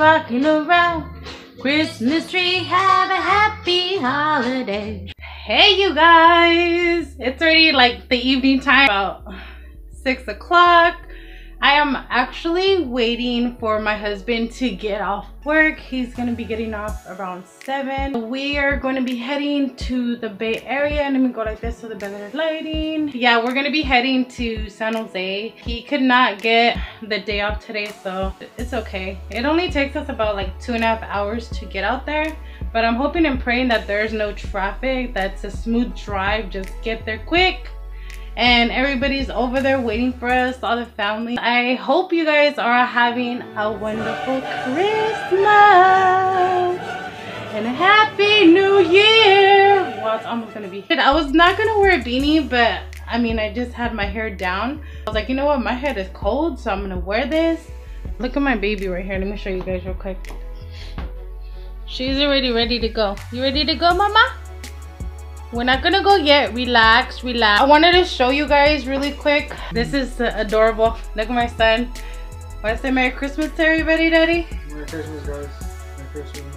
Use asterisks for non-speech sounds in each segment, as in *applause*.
Rocking around. Christmas tree, have a happy holiday. Hey, you guys! It's already like the evening time, about six o'clock. I am actually waiting for my husband to get off work. He's gonna be getting off around seven. We are to be heading to the Bay Area. Let me go like this so the better lighting. Yeah, we're gonna be heading to San Jose. He could not get the day off today, so it's okay. It only takes us about like two and a half hours to get out there. But I'm hoping and praying that there's no traffic, that's a smooth drive, just get there quick and everybody's over there waiting for us all the family. I hope you guys are having a wonderful christmas and a happy new year. Well it's almost gonna be i was not gonna wear a beanie but i mean i just had my hair down. I was like you know what? My head is cold so i'm gonna wear this. Look at my baby right here. Let me show you guys real quick. She's already ready to go. You ready to go mama we're not gonna go yet. Relax, relax. I wanted to show you guys really quick. This is adorable. Look at my son. Want to say Merry Christmas to everybody, Daddy? Merry Christmas, guys. Merry Christmas,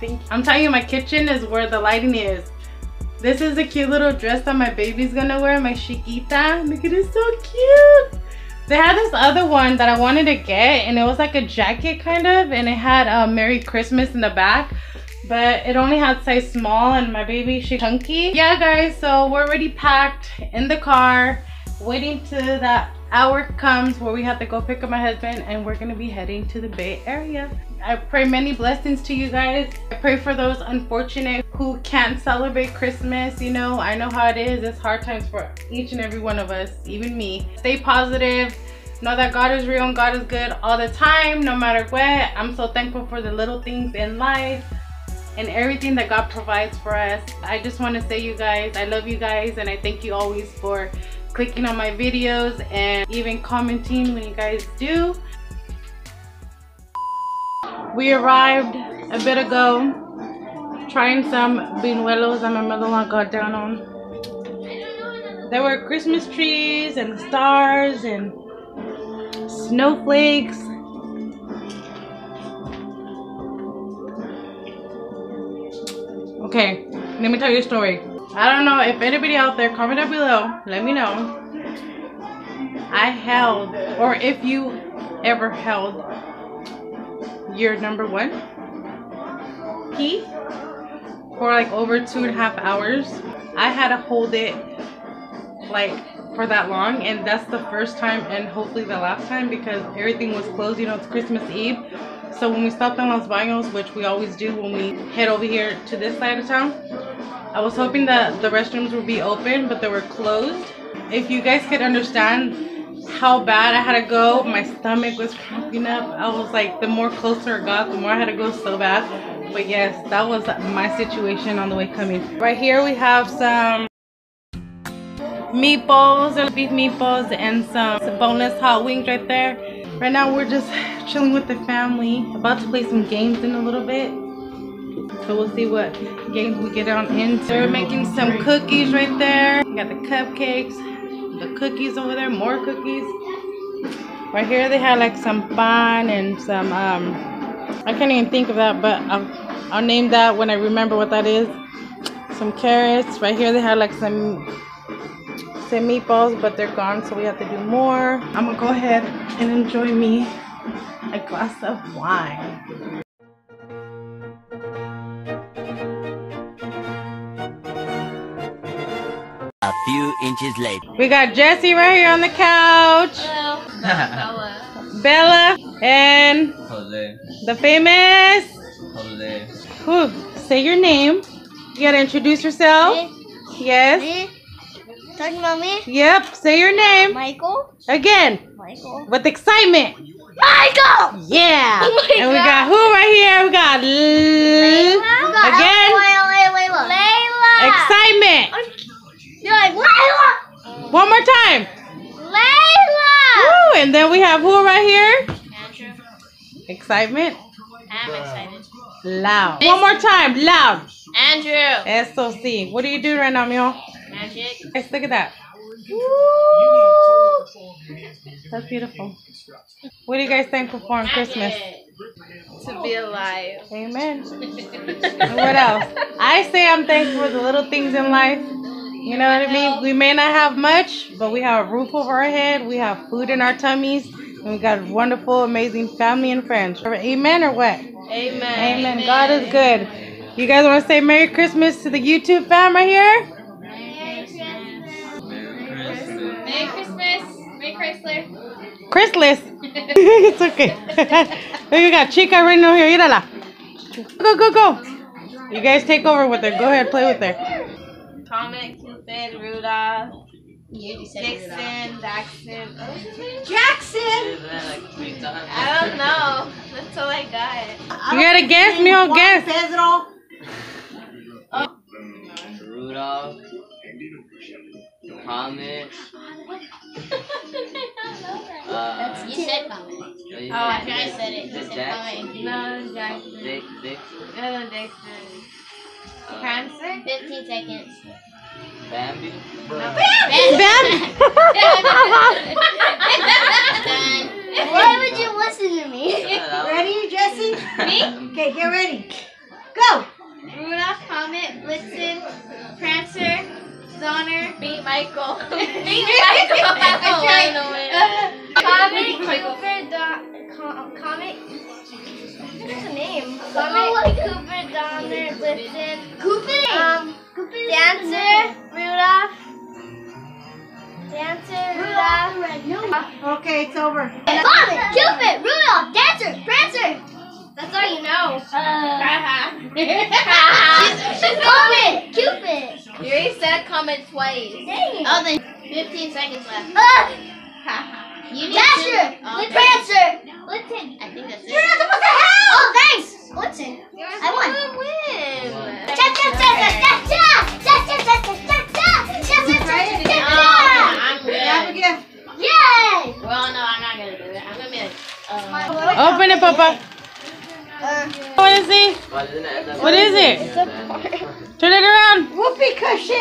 Thank you. I'm telling you, my kitchen is where the lighting is. This is a cute little dress that my baby's gonna wear, my chiquita. Look at it, so cute. They had this other one that I wanted to get, and it was like a jacket kind of, and it had a uh, Merry Christmas in the back but it only had size small and my baby she chunky. Yeah guys so we're already packed in the car waiting to that hour comes where we have to go pick up my husband and we're gonna be heading to the bay area. I pray many blessings to you guys. I pray for those unfortunate who can't celebrate christmas. You know i know how it is. It's hard times for each and every one of us even me. Stay positive. Know that god is real and god is good all the time no matter what. I'm so thankful for the little things in life and everything that God provides for us. I just want to say you guys, I love you guys and I thank you always for clicking on my videos and even commenting when you guys do. We arrived a bit ago trying some buñuelos that my mother-in-law got down on. There were Christmas trees and stars and snowflakes Okay, let me tell you a story. I don't know if anybody out there, comment down below, let me know. I held, or if you ever held your number one pee for like over two and a half hours. I had to hold it like for that long and that's the first time and hopefully the last time because everything was closed you know it's christmas eve so when we stopped in Los Baños, which we always do when we head over here to this side of town, I was hoping that the restrooms would be open, but they were closed. If you guys could understand how bad I had to go, my stomach was cramping up. I was like, the more closer it got, the more I had to go so bad. But yes, that was my situation on the way coming. Right here we have some meatballs, beef meatballs, and some boneless hot wings right there. Right now we're just chilling with the family. About to play some games in a little bit. So we'll see what games we get on into. We're making some cookies right there. We got the cupcakes, the cookies over there, more cookies. Right here they had like some pan and some, um, I can't even think of that, but I'll, I'll name that when I remember what that is. Some carrots. Right here they had like some say meatballs, but they're gone, so we have to do more. I'm gonna go ahead and enjoy me a glass of wine. A few inches later. We got Jesse right here on the couch. Hello. Bella *laughs* Bella and Jose. the famous. Jose. Whew, say your name. You gotta introduce yourself. Yes. Talking about me? Yep. Say your name Michael? again Michael. with excitement. Michael! Yeah. Oh my and we got who right here? We got L- again. Layla, Layla, Layla. Layla. Excitement. You're like, Layla! One more time. Layla! Woo, and then we have who right here? Andrew. Excitement. I'm excited. Loud. One more time. Loud. Andrew. Eso sí. What are you doing right now, Mio? Magic. Guys, look at that. That's beautiful. What are you guys thankful for on Christmas? To be alive. Amen. And what else? I say I'm thankful for the little things in life. You know what I mean? We may not have much, but we have a roof over our head. We have food in our tummies. And we got wonderful, amazing family and friends. Amen or what? Amen. Amen. God is good. You guys want to say Merry Christmas to the YouTube fam right here? Christmas. Merry Chrysler. Christmas. *laughs* it's okay. *laughs* we got Chica right now here. Mírala. Go, go, go. You guys take over with her. Go ahead, play with her. Comet, Cupid, Rudolph. Dixon, Jackson. Jackson! I don't know. That's all I got. You gotta guess, me Mio. Guess. Pedro. Oh. Rudolph. Comet. Uh, You said Comet. oh, Oh, I think I said it. You said Jackson. Comet. No, Jackson. Dick, Dixon. No, Dixon. Uh, Prancer? 15 seconds. Bambi. *laughs* Why would you listen to me? Ready, Jesse? Me? Okay, get ready. Go! Rudolph, Comet, Blitzen, Prancer, Donner, Beat Michael. *laughs* Beat Michael! *laughs* I tried. Comet, Cooper, Don, Com- Comet. What's the name? Oh, Comet, Cooper, Donner, Blitzen. Cupid! Um, Dancer, Rudolph. Dancer, Rudolph. Okay, it's over. Comet, Cupid, Rudolph, Dancer, Prancer. That's all you know. Uh. Uh-huh. *laughs* she's, she's Comet, Cupid. You already said Comet twice. Dang. Oh, then 15 seconds left. Uh. You need Dasher! to. Oh, Prancer! Blitzen. I think that's it. You're not supposed to help! Oh, thanks! Listen. I won. win. Cha cha cha cha cha cha! Cha cha cha cha cha cha! Cha cha cha cha cha Oh! I'm good. Yay! Well, no, I'm not gonna do it. I'm gonna be like, uh, Open it, Papa. What is it? What is it? Turn it around. Whoopee cushion!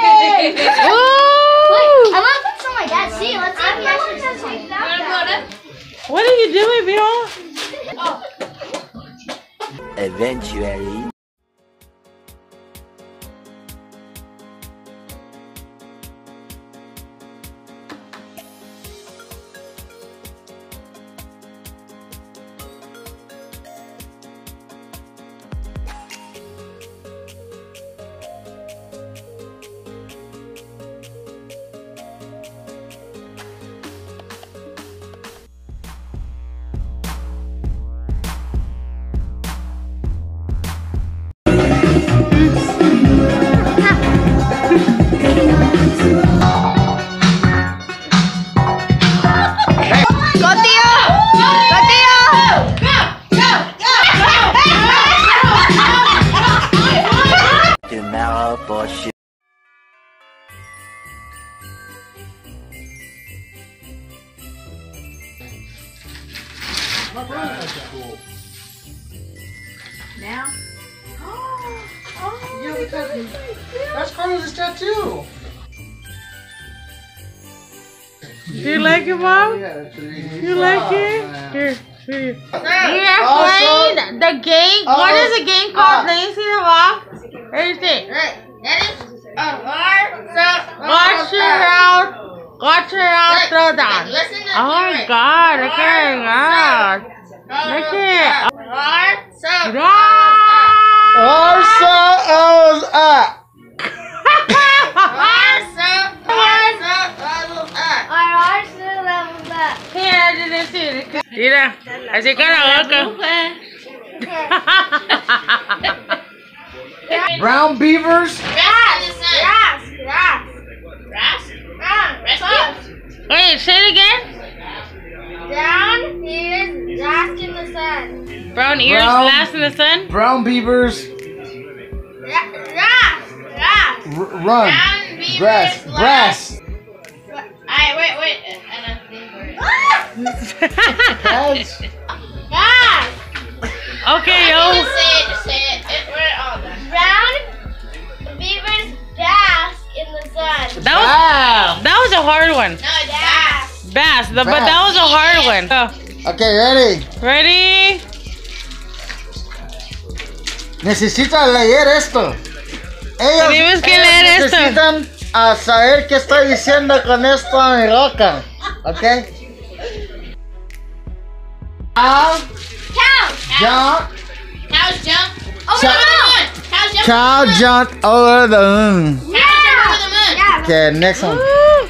Are you doing, Eventually. *gasps* Oh, yeah, because that's Carlos' tattoo. You like it, Mom? Yeah. You like Oh, it? man. Here, here. We Also- are playing the game. Oh, what Oh. the game ah. called? Let me see the Mom. Where is it? that is a hard Watch your out. Watch your out. Throw down. Listen to Oh my lyrics. God! Look at it. Look at it. Hard, so. Ah! Arsa is up. Hard, so. Hard, so. Level up. Our hearts will level up. Mira, yo decir. Mira, así con la boca. Brown beavers. Grass in the sun. Grass, grass. Grass? Come, rescue. Wait, say it again. Brown ears, bask in the sun. Brown ears Brown. last in the sun. Brown beavers Ra- Ras, ras. r- run. Brown beavers Grass. last- Grass. Alright, wait, wait. And a thing *laughs* Heads. Ras. okay, yo. Just say it, say it. Hard one. No, it's bask. Bass, the, but that was a hard one. Go. Okay, ready. Ready? Necesitas leer esto. Ellos, Tenemos que leer esto. necesitan a saber qué estoy diciendo con esto a mi boca. ¿Ok? Cow, Cow. jump, Cows jump. Over Cow- the moon. Cows jump cow over the moon. jumped over the moon. Cows jump over the moon. Okay, next one. Woo.